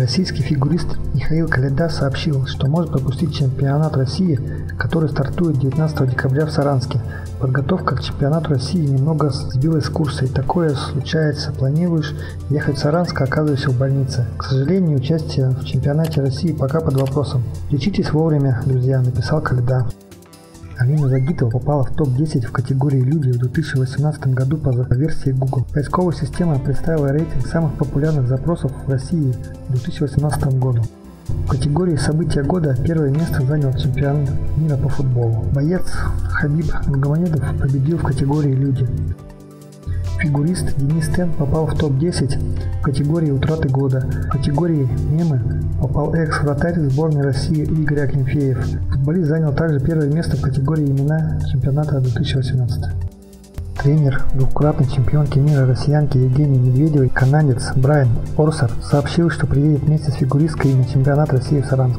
Российский фигурист Михаил Каледа сообщил, что может пропустить чемпионат России, который стартует 19 декабря в Саранске. Подготовка к чемпионату России немного сбилась с курса, и такое случается. Планируешь ехать в Саранск, а оказываешься в больнице. К сожалению, участие в чемпионате России пока под вопросом. Лечитесь вовремя, друзья, написал Каледа. Алина Загитова попала в топ-10 в категории «Люди» в 2018 году по версии Google. Поисковая система представила рейтинг самых популярных запросов в России в 2018 году. В категории «События года» первое место занял чемпион мира по футболу. Боец Хабиб Магомедов победил в категории «Люди». Фигурист Денис Тен попал в топ-10 в категории «Утраты года». В категории «Мемы» попал экс-вратарь сборной России Игорь Акинфеев. Футболист занял также первое место в категории «Имена чемпионата 2018». Тренер двукратной чемпионки мира россиянки Евгении Медведевой, канадец Брайан Орсер, сообщил, что приедет вместе с фигуристкой на чемпионат России в Саранск.